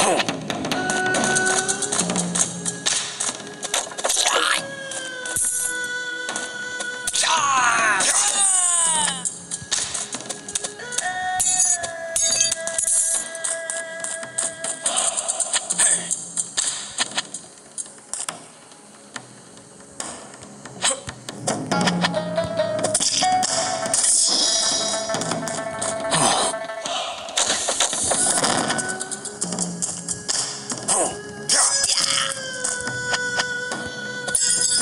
home.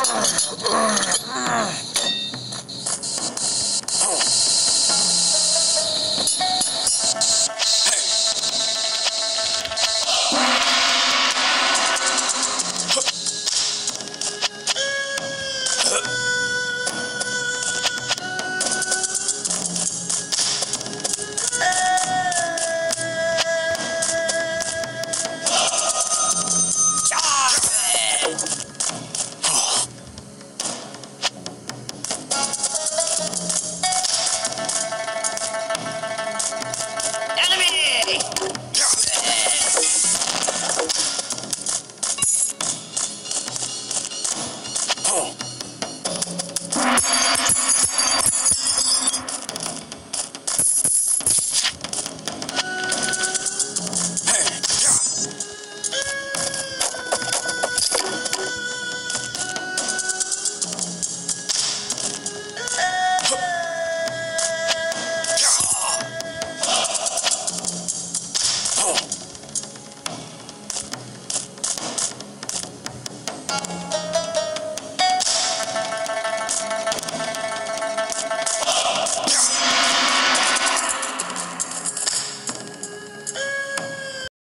Ugh.